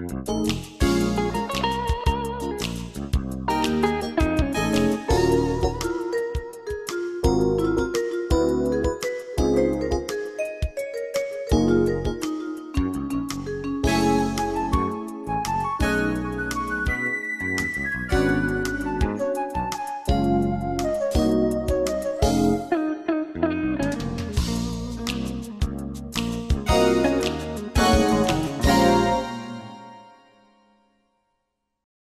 うん。